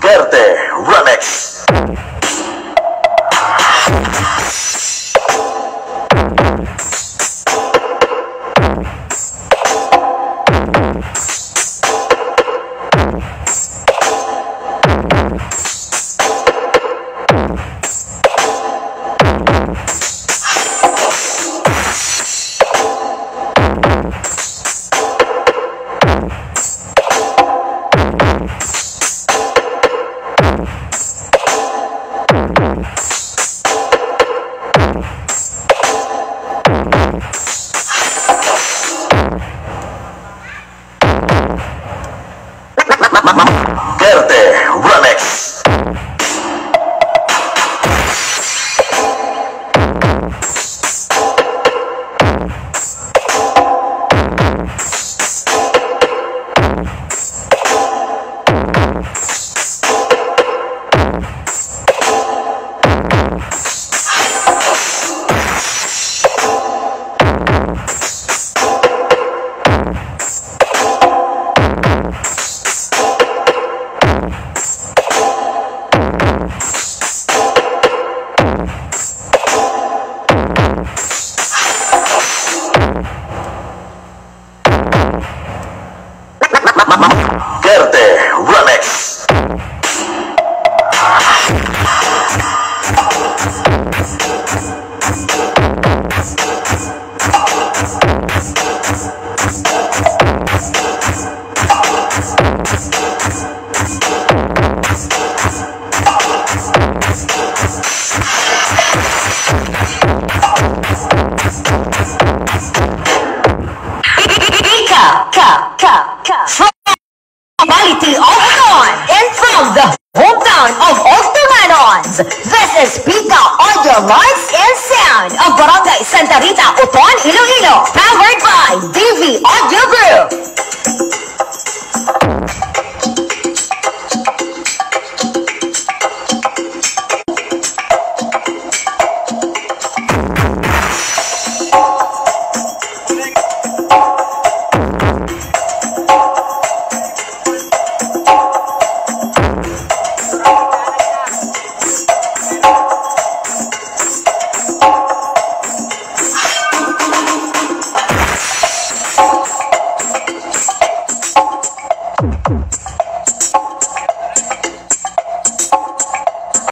Verte Remix. Verde Remix. Verde Remix. Ika, ka, ka, ka. Of Dawn and from the hometown of Ultimanons. This is Pika Audio Lights and Sound of Barangay Santa Rita, Oton, Iloilo. Powered by